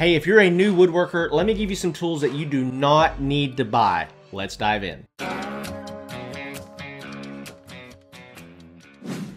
Hey, if you're a new woodworker, let me give you some tools that you do not need to buy. Let's dive in.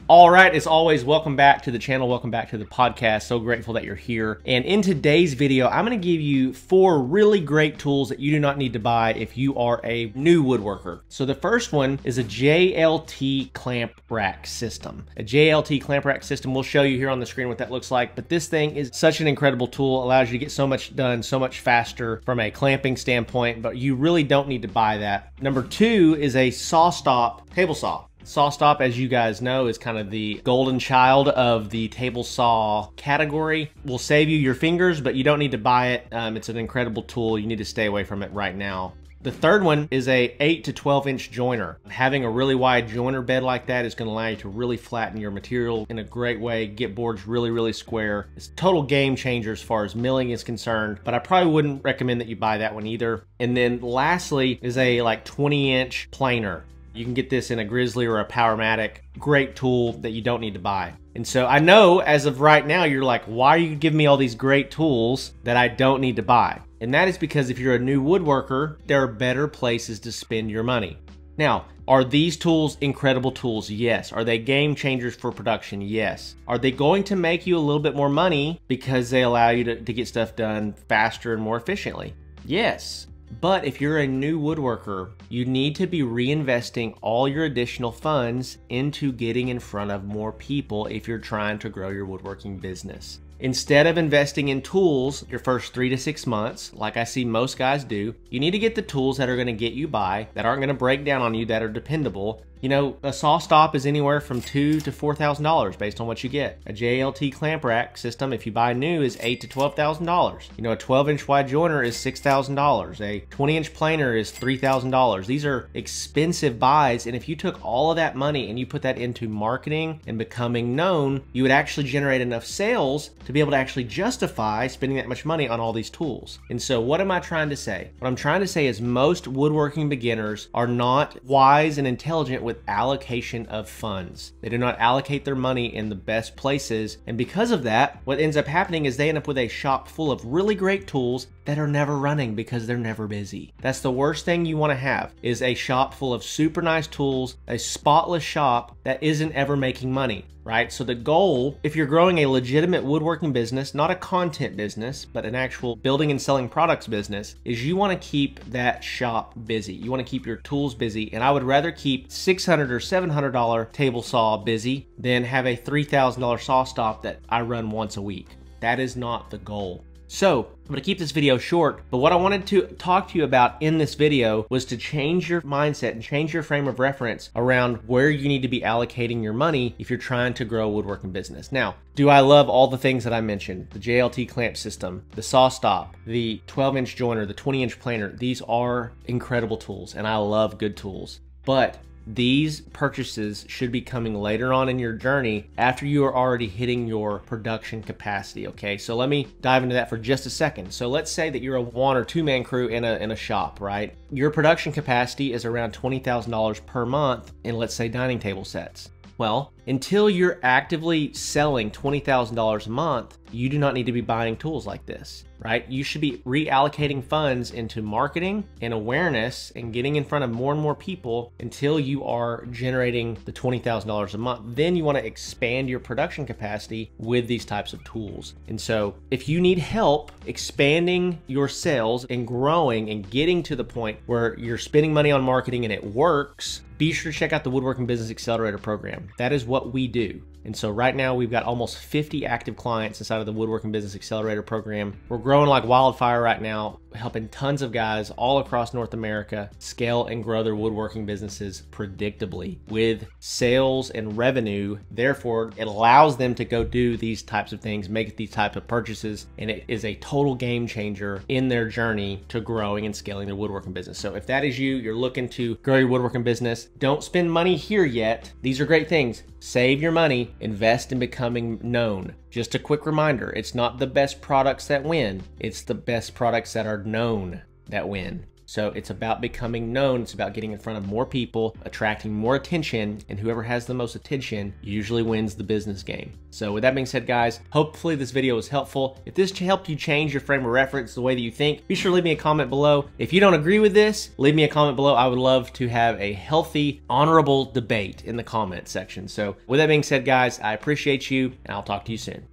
All right, as always, welcome back to the channel. Welcome back to the podcast. So grateful that you're here. And in today's video, I'm going to give you four really great tools that you do not need to buy if you are a new woodworker. So the first one is a JLT clamp rack system. A JLT clamp rack system, we'll show you here on the screen what that looks like. But this thing is such an incredible tool, allows you to get so much done so much faster from a clamping standpoint, but you really don't need to buy that. Number two is a SawStop table saw. SawStop, as you guys know, is kind of the golden child of the table saw category. Will save you your fingers, but you don't need to buy it. Um, it's an incredible tool. You need to stay away from it right now. The third one is a 8 to 12 inch joiner. Having a really wide joiner bed like that is going to allow you to really flatten your material in a great way, get boards really, really square. It's total game changer as far as milling is concerned, but I probably wouldn't recommend that you buy that one either. And then lastly is a like 20 inch planer. You can get this in a Grizzly or a Powermatic. Great tool that you don't need to buy. And so I know as of right now, you're like, why are you giving me all these great tools that I don't need to buy? And that is because if you're a new woodworker, there are better places to spend your money. Now, are these tools incredible tools? Yes. Are they game changers for production? Yes. Are they going to make you a little bit more money because they allow you to, to get stuff done faster and more efficiently? Yes. But if you're a new woodworker, you need to be reinvesting all your additional funds into getting in front of more people if you're trying to grow your woodworking business. Instead of investing in tools your first three to six months, like I see most guys do, you need to get the tools that are going to get you by, that aren't going to break down on you, that are dependable, you know, a SawStop is anywhere from two to four thousand dollars based on what you get. A JLT clamp rack system, if you buy new, is eight to twelve thousand dollars. You know, a 12 inch wide joiner is six thousand dollars. A 20 inch planer is three thousand dollars. These are expensive buys, and if you took all of that money and you put that into marketing and becoming known, you would actually generate enough sales to be able to actually justify spending that much money on all these tools. And so, what am I trying to say? What I'm trying to say is most woodworking beginners are not wise and intelligent with with allocation of funds. They do not allocate their money in the best places. And because of that, what ends up happening is they end up with a shop full of really great tools that are never running because they're never busy. That's the worst thing you want to have is a shop full of super nice tools, a spotless shop that isn't ever making money right? So the goal, if you're growing a legitimate woodworking business, not a content business, but an actual building and selling products business, is you want to keep that shop busy. You want to keep your tools busy, and I would rather keep 600 or 700 dollar table saw busy than have a 3,000 dollar SawStop that I run once a week. That is not the goal. So, I'm going to keep this video short, but what I wanted to talk to you about in this video was to change your mindset and change your frame of reference around where you need to be allocating your money if you're trying to grow a woodworking business. Now, do I love all the things that I mentioned? The JLT clamp system, the SawStop, the 12 inch joiner, the 20 inch planer. These are incredible tools and I love good tools. But these purchases should be coming later on in your journey after you are already hitting your production capacity. Okay, so let me dive into that for just a second. So let's say that you're a one or two man crew in a, in a shop, right? Your production capacity is around $20,000 per month in, let's say, dining table sets. Well, until you're actively selling $20,000 a month, you do not need to be buying tools like this, right? You should be reallocating funds into marketing and awareness and getting in front of more and more people until you are generating the $20,000 a month. Then you want to expand your production capacity with these types of tools. And so, if you need help expanding your sales and growing and getting to the point where you're spending money on marketing and it works, be sure to check out the Woodworking Business Accelerator program. That is we do. And so right now we've got almost 50 active clients inside of the Woodworking Business Accelerator program. We're growing like wildfire right now, helping tons of guys all across North America scale and grow their woodworking businesses predictably with sales and revenue. Therefore, it allows them to go do these types of things, make these types of purchases, and it is a total game changer in their journey to growing and scaling their woodworking business. So if that is you, you're looking to grow your woodworking business, don't spend money here yet. These are great things. Save your invest in becoming known. Just a quick reminder it's not the best products that win, it's the best products that are known that win. So it's about becoming known. It's about getting in front of more people, attracting more attention, and whoever has the most attention usually wins the business game. So with that being said, guys, hopefully this video was helpful. If this helped you change your frame of reference, the way that you think, be sure to leave me a comment below. If you don't agree with this, leave me a comment below. I would love to have a healthy, honorable debate in the comment section. So with that being said, guys, I appreciate you, and I'll talk to you soon.